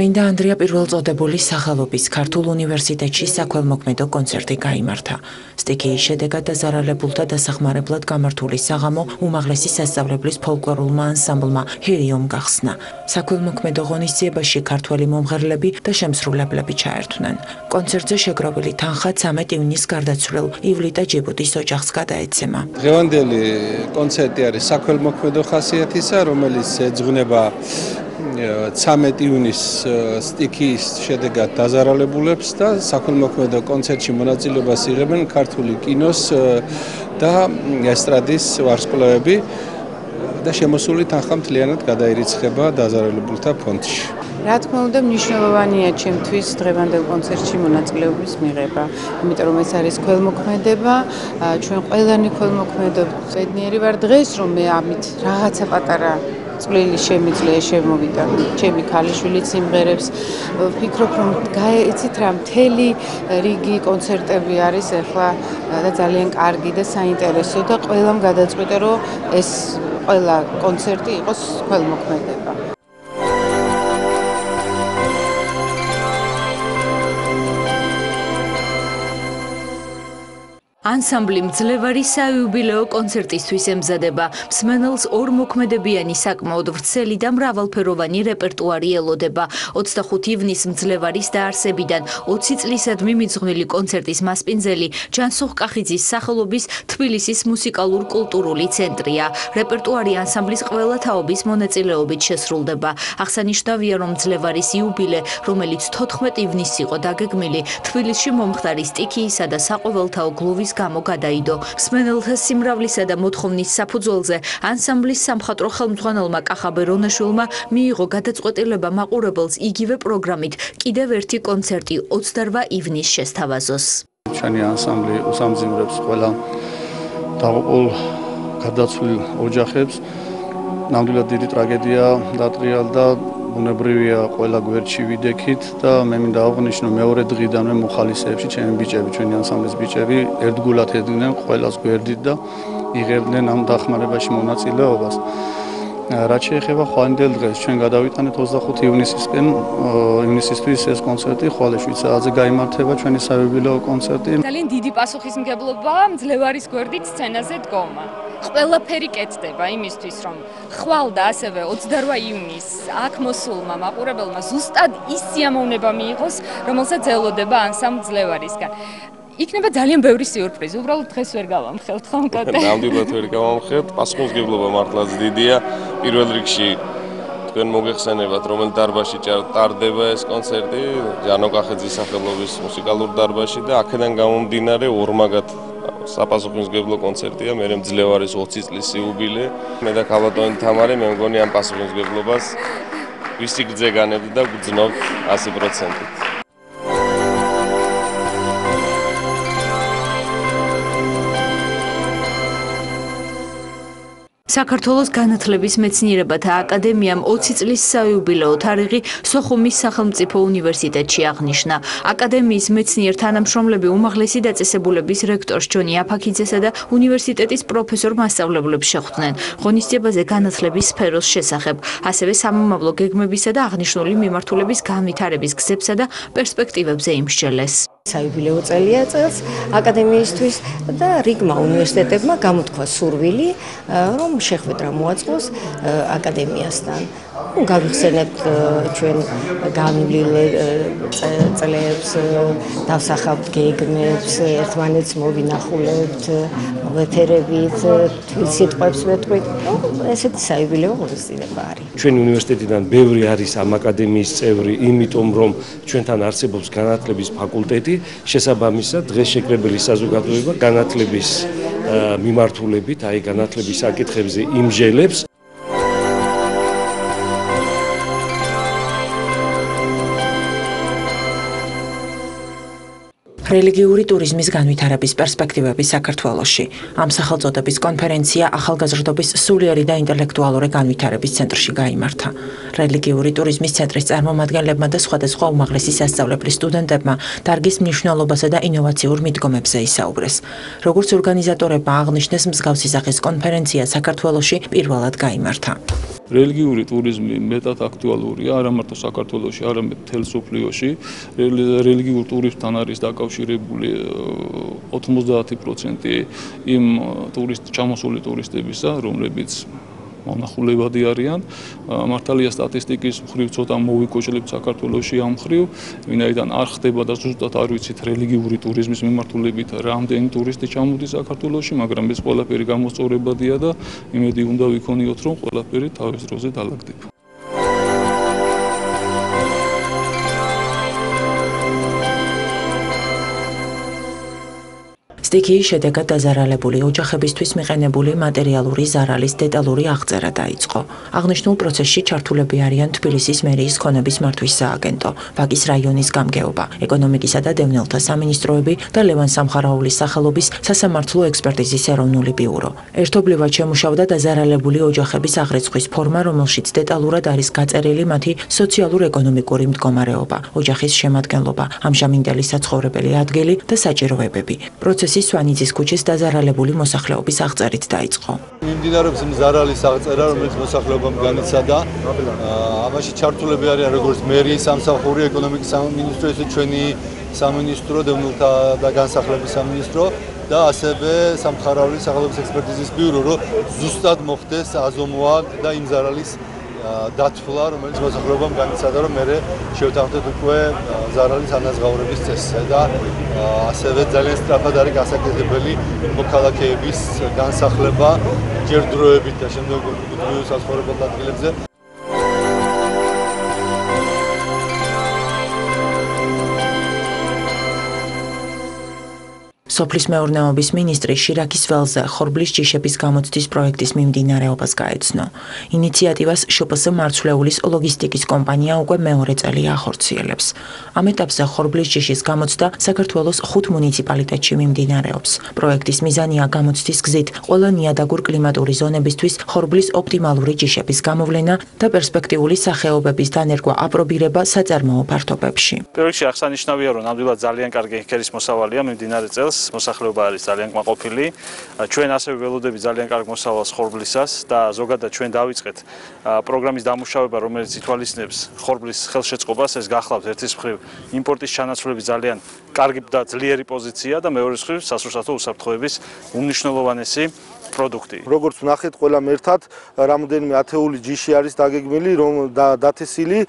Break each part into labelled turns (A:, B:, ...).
A: წმინდა ანდრია პირველწოდებულის სახელობის ქართულ უნივერსიტეტში საქველმოქმედო კონცერტი გამართა. სტიქიის შედეგად დაზარალებულთა დასახმარებლად გამართული საღამო უმაღლესი სასწავლებლის ფოლკლორულმა ანსამბლმა ჰერიომ გახსნა. საქველმოქმედო ღონისძიებაში ქართველი მომღერლები და შემსრულებლები ჩაერთვნენ. კონცერტზე შეგროვილი თანხა 13 ივნისს გარდაცვლილ ივლიტა ჯიბუტის ოჯახს გადაეცემა.
B: დღევანდელი კონცერტი არის საქველმოქმედო ხასიათისა, რომელიც ეძღვნება 13 იუნის სტიქიის შედეგად დაზარალებულებს და საქველმოქმედო კონცერტში მონაწილეობას იღებენ ქართული კინოს და ესტრადის ვარსკვლავები და შემოსული თანხა მთლიანად გადაირიცხება დაზარალებულთა ფონდში.
C: რა თქმა უნდა მნიშვნელოვანია ჩემთვის დღევანდელ კონცერტში მონაწილეობის მიღება, იმიტომ რომ ეს არის ქველმოქმედება, ჩვენ ყველანი ქველმოქმედობთ. ზედნიერი ვარ დღეს რომ მე ამით რაღაცა პატარა წვლილი შემიძლია შემოვიდა. ჩემი ქალიშვილი სიმღერებს. ვფიქრობ რომ გაეცით რა მთელი რიგი კონცერტები არის ახლა და ძალიან კარგი და საინტერესო და ყველამ გადაწყვიტა რომ ეს ყველა კონცერტი იყოს ქველმოქმედება
D: ანსამბლი მძლევარი საიუბილეო კონცერტისთვის ემზადება. მსმენელს ორ მოქმედებიანი საკმაოდ ვრცელი და მრავალფეროვანი რეპერტუარი ელოდება. 25 ივნის მძლევარის დაარსებიდან 20 წლისადმი მიძღვნილი კონცერტის მასპინძელი ჯანსუხ კახიძის სახელობის თბილისის მუსიკალურ-კულტურული ცენტრია. რეპერტუარი ანსამბლის ყველა თაობის მონაწილეობით შესრულდება. აღსანიშნავია, რომ მძლევარის იუბილე, რომელიც 14 ივნისს იყო დაგეგმილი, თბილისში მომხდარი სტიქიისა და საყოველთაო გლოვის გამო გადაიდო. სმენელთა სიმრავლისა და მოთხოვნის საფუძველზე ანსამბლის სამხატრო ხელმძღვანელმა კახაბე რონაშვილმა მიიღო გადაწყვეტილება მაყურებელს იგივე პროგრამით კიდევ ერთი კონცერტი 28 ივნისს შესთავაზოს.
E: ჩვენი ანსამბლი უსამძიმრებს ყველა დაღუპულ გადაცვლილ ოჯახებს. ნამდვილად დიდი ტრაგედია დატრიალდა უნებრივია ყველა გვერდში ვიდექით და მე მინდა აღვნიშნო მეორე დღიდანვე მოხალისეებში ჩემი ბიჭები, ჩვენი ანსამბლის ბიჭები ერთგულად ედგნენ ყველას გვერდით და იღებდნენ ამ დახმარებაში მონაწილეობას. რაც შეეხება ხვალინდელ დღეს, ჩვენ გადავიტანეთ 25 ივნისისკენ ივნისისთვის ეს კონცერტი ხვალე შვიცარიაზე გამართება ჩვენი საიუბილეო კონცერტი.
F: ძალიან დიდი პასუხისმგებლობა მძლევარის გვერდით სცენაზე დგომა. ყველაფერი კეთდება იმისთვის, რომ ხვალ და ასევე 28 ივნისს აქ მოსულმა მაყურებელმა ზუსტად ის სიამოვნება მიიღოს, რომელსაც ელოდება ანსამ მძლევარისგან. იქნება ძალიან ბევრი სიურპრიზი. უბრალოდ დღეს ვერ გავამხელთ ხომ კატე?
G: ნამდვილად ვერ გავამხელთ. პასუხისმგებლობა მართლაც დიდია. პირველ რიგში თქვენ მოგეხსენებათ, რომელ დარბაზში ტარდება ეს კონცერტი? ჯანო კახეძის სახელობის მუსიკალურ დარბაზში და აქედან გამომდინარე ორმაგად საპასუხისმგებლო კონცერტია, მე მძლევარის 20 წლის იუბილე. მე და ქალბატონი თამარი მე მგონი ამ პასუხისმგებლობას ვისიგრძე განებ და გძნობ 100%-ით.
D: საქართველოს განათლების მეცნიერებათა აკადემიამ 20 წლის საიუბილეო თარიღი სოხუმის სახელმწიფო უნივერსიტეტში აღნიშნა. აკადემიის მეცნიერ თანამშრომლები უმაღლესი დაწესებულების რექტორს ჯონი აფაქიძესა და უნივერსიტეტის პროფესორ მასწავლებლებს შეხვდნენ. ღონისძიებაზე განათლების სფეროს შესახებ, ასევე სამომავლო გეგმებისა და აღნიშნული მიმართულების განვითარების გზებსა და პერსპექტივებზე იმსჯელეს.
H: საიუბილეო წელია წელს აკადემიისთვის და რიგმა უნივერსიტეტებმა გამოთქვა სურვილი რომ შეხვედრა მოაწყოს აკადემიასთან. გავიხსენებთ э, ჩვენ განვლილ э, წლებს, э, დავსახავთ გეგმებს, ერთმანეთს მოვინახულებთ, ვეთერებით, სიტყვებს ვეთქვით. ესეთი საიუბილეო ღონისძიება არის.
I: ჩვენი უნივერსიტეტიდან ბევრი არის ამ აკადემიის წევრი, იმიტომ რომ ჩვენთან არსებობს განათლების ფაკულტეტი, შესაბამისად დღეს შეკრებილი საზოგადოება განათლების მიმართულებით, აი განათლების საკითხებზე იმჟელებს
A: რელიგიური ტურიზმის განვითარების პერსპექტივები საქართველოში. ამ სახელწოდების კონფერენცია ახალგაზრდობის სულიერი და ინტელექტუალური განვითარების ცენტრში გამართა. რელიგიური ტურიზმის ცენტრის წარმომადგენლებმა და სხვადასხვა უმაღლესი სასწავლებლის სტუდენტებმა დარგის მნიშვნელობასა და ინოვაციურ მიდგომებზე ისაუბრეს. როგორც ორგანიზატორებმა აღნიშნეს, მსგავსი სახის კონფერენცია საქართველოში პირველად გამართა.
J: რელიგიური ტურიზმი მეტად აქტუალურია არა მარტო საქართველოში, არამედ მთელ სოფლიოში. რელიგიურ ტურიზმთან არის დაკავშირებული 90% იმ ტურისტ ჩამოსული ტურისტებისა, რომლებიც მონახულებადი არიან. მართალია სტატისტიკის მხრივ ცოტა მოვიკოჭლებთ საქართველოსი ამ მხრივ, ვინაიდან არ ხდება და ზუსტად არ ვიცით რელიგიური ტურიზმის მიმართულებით რამდენი ტურისტი ჩამოდის საქართველოსი, მაგრამ ეს ყველაფერი გამოსწორებადია და იმედი უნდა ვიქონიოთ, რომ ყველაფერი თავის დროზე დაალაგდება.
A: სტიქიის შედეგად დაზარალებული ოჯახებისთვის მიყენებული მატერიალური ზარალის დეტალური აღწერა დაიწყო. აღნიშნულ პროცესში ჩართულები არიან თბილისის მერიის ქონების მართვის სააგენტო, ბაკის რაიონის გამგეობა, ეკონომიკისა და დევნილთა სამინისტროები და ლევან სამხარაულის სახელობის სასამართლო ექსპერტიზის ეროვნული ბიურო. ერთობლივად შემუშავდა დაზარალებული ოჯახების აღრიცხვის ფორმა, რომელშიც დეტალურად არის გაწერილი მათი სოციალურ-ეკონომიკური მდგომარეობა, ოჯახის შემადგენლობა, ამჟამინდელი საცხოვრებელი ადგილი და საჭიროებები. პროცესი პროცესი სვანიძის ქუჩის დაზარალებული მოსახლეობის აღწერით დაიწყო.
K: მიმდინარეობს ზარალის აღწერა, რომელიც მოსახლეობამ განიცადა. ამაში ჩართულები არიან როგორც მერიის სამსახური, ეკონომიკის სამინისტრო, ისე ჩვენი სამინისტრო, დევნილთა და განსახლების სამინისტრო და ასევე სამხარაულის სახელობის ექსპერტიზის ბიურო, რომ ზუსტად მოხდეს აზომვა და იმ ზარალის დათვლა, რომელიც მოსახლეობამ განიცადა, რომ მე შევთანხმდეთ უკვე ზარალის ანაზღაურების წესზე და ასევე ძალიან სწრაფად არის გასაკეთებელი მოქალაქეების განსახლება ჯერ დროებით და შემდეგ უკვე საცხოვრებელ ადგილებზე.
A: სოფლის მეურნეობის მინისტრი შირაქის ველზე ხორბლის ჯიშების გამოცდის პროექტის მიმდინარეობას გაეცნო. ინიციატივას შპს მარცვლეულის ლოგისტიკის კომპანია უკვე მეორე წელი ახორციელებს. ამ ეტაპზე ხორბლის ჯიშის გამოცდა საქართველოს ხუთ მუნიციპალიტეტში მიმდინარეობს. პროექტის მიზანია გამოცდის გზით ყველა ნიადაგურ კლიმატური ზონებისთვის ხორბლის ოპტიმალური ჯიშების გამოვლენა და პერსპექტიული სახეობების დანერგვა აპრობირება საწარმოო ფართობებში.
L: პროექტში აღსანიშნავია, რომ ნამდვილად ძალიან კარგი ჰექერის მოსავალია მიმდინარე წელს მოსახლეობა არის ძალიან კმაყოფილი. ჩვენ ასევე ველოდები ძალიან კარგ მოსავალს ხორბლისას და ზოგადად ჩვენ დავიწყეთ პროგრამის დამუშავება, რომელიც ითვალისწინებს ხორბლის ხელშეწყობას, ეს გახლავთ ერთის მხრივ იმპორტის ჩანაცვლების ძალიან კარგი და ძლიერი პოზიცია და მეორეს მხრივ სასურსათო უსაფრთხოების უმნიშვნელოვანესი პროდუქტი.
M: როგორც ვნახეთ ყველამ ერთად, რამოდენიმე ათეული ჯიში არის დაგეგმილი, რომ დათესილი,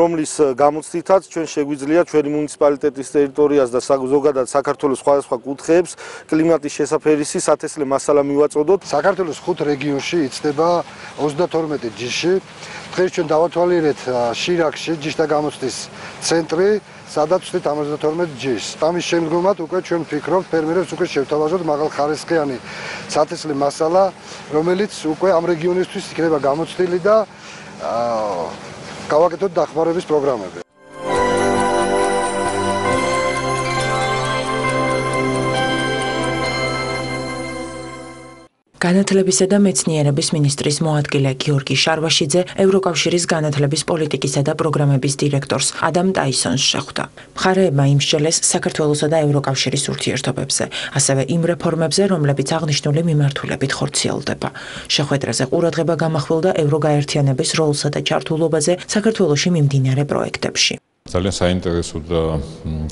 M: რომლის გამოცდითაც ჩვენ შეგვიძლია ჩვენი მუნიციპალიტეტის ტერიტორიას და ზოგადად საქართველოს სხვადასხვა კუთხეებს კლიმატის შესაფერისი სათესლე მასალა მივაწოდოთ.
N: საქართველოს ხუთ რეგიონში იწდება 32 ჯიში. დღეს ჩვენ დავათვალიერეთ შირაქში ჯიშთა გამოცდის ცენტრი. სადაც ვთქვით 72 ჯის. ამის შემდგომად უკვე ჩვენ ვფიქრობთ ფერმერებს უკვე შევთავაზოთ მაღალხარისხიანი სათესლე მასალა, რომელიც უკვე ამ რეგიონისთვის იქნება გამოცდილი და აა გავაკეთოთ დახმარების პროგრამები.
A: განათლებისა და მეცნიერების ministris მოადგილე გიორგი შარვაშიძე ევროკავშირის განათლების პოლიტიკისა და პროგრამების დირექტორს ადამ ტაისონს შეხვდა. მხარეებმა იმსჯელეს საქართველოსა და ევროკავშირის ურთიერთობებზე, ასევე იმ რეფორმებზე, რომლებიც აღნიშნული მიმართულებით ხორციელდება. შეხვედრაზე ყურადღება გამახვილდა ევროგაერთიანების როლსა და ჩართულობაზე საქართველოში მიმდინარე პროექტებში.
O: ძალიან საინტერესო და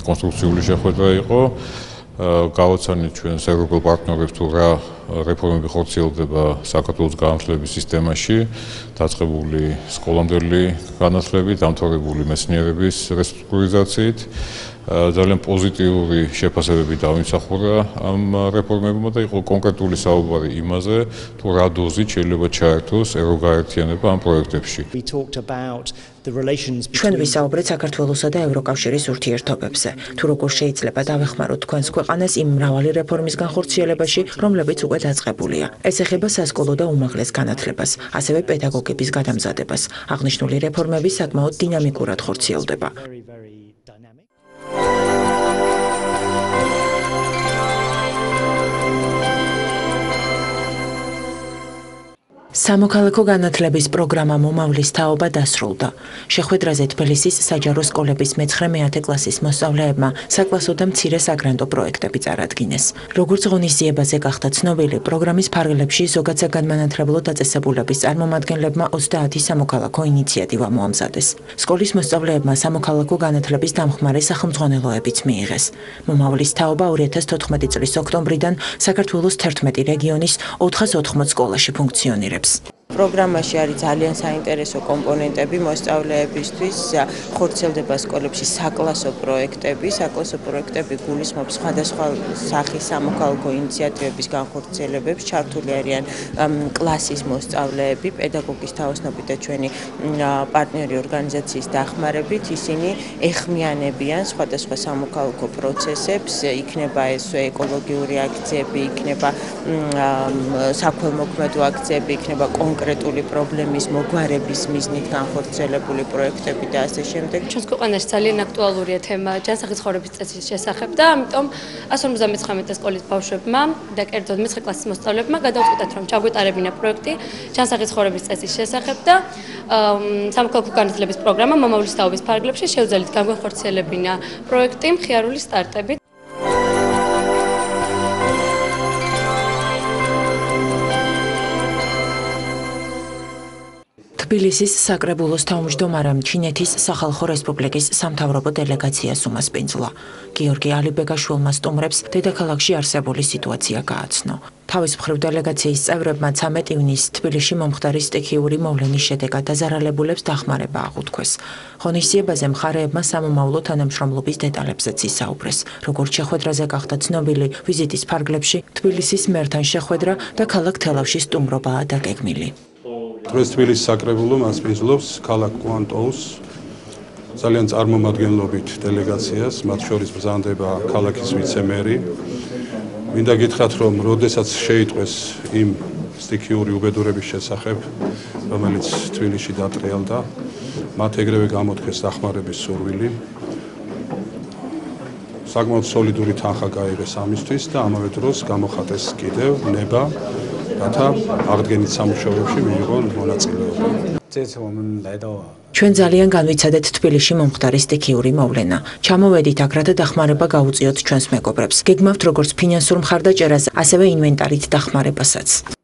O: კონსტრუქციული შეხვედრა იყო. გავაცანით ჩვენ ევროპელ პარტნიორებს თუ რა რეფორმები ხორციელდება საქართველოს განათლების სისტემაში, დაწყებული სკოლამდელი განათლებით, დამთავრებული მეცნიერების რესტრუქტურიზაციით. ძალიან პოზიტიური შეფასებები დავიმსახურა ამ რეფორმებმა და იყო კონკრეტული საუბარი იმაზე, თუ რა დოზით შეიძლება ჩაერთოს ევროგაერთიანება ამ პროექტებში.
A: ჩვენ ვისაუბრეთ საქართველოსა და ევროკავშირის ურთიერთობებზე. თუ როგორ შეიძლება დავეხმაროთ თქვენს ქვეყანას იმ მრავალი რეფორმის განხორციელებაში, რომლებიც უკვე დაწყებულია. ეს ეხება სასკოლო და უმაღლეს განათლებას, ასევე პედაგოგების გადამზადებას. აღნიშნული რეფორმები საკმაოდ დინამიკურად ხორციელდება. სამოქალაქო განათლების პროგრამა მომავლის თაობა დასრულდა. შეხვედრაზე თბილისის საჯარო სკოლების მე-9-10 კლასის მოსწავლეებმა საკლასო და მცირე საგრანტო პროექტები წარადგინეს. როგორც ღონისძიებაზე გახდა ცნობილი, პროგრამის ფარგლებში ზოგად საგანმანათლებლო დაწესებულების წარმომადგენლებმა 30 სამოქალაქო ინიციატივა მოამზადეს. სკოლის მოსწავლეებმა სამოქალაქო განათლების დამხმარე სახელმძღვანელოებიც მიიღეს. მომავლის თაობა 2014 წლის ოქტომბრიდან საქართველოს 11 რეგიონის 480 სკოლაში ფუნქციონირებს. tips.
P: პროგრამაში არის ძალიან საინტერესო კომპონენტები მოსწავლეებისთვის, ხორცელდება სკოლებში საკლასო პროექტები, საკლასო პროექტები გულისხმობს სხვადასხვა სახის სამოქალაქო ინიციატივების განხორციელებებს, ჩართული არიან კლასის მოსწავლეები, პედაგოგის თაოსნობით და ჩვენი პარტნიორი ორგანიზაციის დახმარებით, ისინი ეხმიანებიან სხვადასხვა სამოქალაქო პროცესებს, იქნება ეს ეკოლოგიური აქციები, იქნება საქველმოქმედო აქციები, იქნება კონკრეტული კონკრეტული პრობლემის მოგვარების მიზნით განხორციელებული პროექტები და ასე შემდეგ.
Q: ჩვენს ქვეყანაში ძალიან აქტუალურია თემა ჯანსაღი ცხოვრების წესის შესახებ და ამიტომ 159 სკოლის ბავშვებმა და კერძოდ მე-9 კლასის მოსწავლეებმა გადავწყვიტეთ რომ ჩაგვეტარებინა პროექტი ჯანსაღი ცხოვრების წესის შესახებ და სამოქალაქო განათლების პროგრამა მომავლის თაობის ფარგლებში შევძელით განხორციელებინა პროექტი მხიარული სტარტებით
A: თბილისის საკრებულოს თავმჯდომარემ ჩინეთის სახალხო რესპუბლიკის სამთავრობო დელეგაციას უმასპინძლა. გიორგი ალიბეგაშვილმა სტუმრებს დედაქალაქში არსებული სიტუაცია გააცნო. თავის მხრივ დელეგაციის წევრებმა 13 ივნისს თბილისში მომხდარი სტიქიური მოვლენის შედეგად დაზარალებულებს დახმარება აღუთქვეს. ღონისძიებაზე მხარეებმა სამომავლო თანამშრომლობის დეტალებზეც ისაუბრეს. როგორც შეხვედრაზე გახდა ცნობილი, ვიზიტის ფარგლებში თბილისის მერთან შეხვედრა და ქალაქ თელავში სტუმრობაა დაგეგმილი.
R: დღეს თბილისის საკრებულო მასპინძლობს ქალაქ კვანტოუს ძალიან წარმომადგენლობით დელეგაციას, მათ შორის ბრძანდება ქალაქის ვიცე-მერი. მინდა გითხრათ, რომ როდესაც შეიტყვეს იმ სტიქიური უბედურების შესახებ, რომელიც თბილისში დატრიალდა, მათ ეგრევე გამოთქვეს დახმარების სურვილი. საკმაოდ სოლიდური თანხა გაიღეს ამისთვის და ამავე დროს გამოხატეს კიდევ ნება რათა აღდგენით სამუშაოებში მიიღონ მონაწილეობა.
A: ჩვენ ძალიან განვიცადეთ თბილისში მომხდარი სტიქიური მოვლენა. ჩამოვედით აქ რათა დახმარება გაუწიოთ ჩვენს მეგობრებს. გეგმავთ როგორც ფინანსურ მხარდაჭერას, ასევე ინვენტარით დახმარებასაც.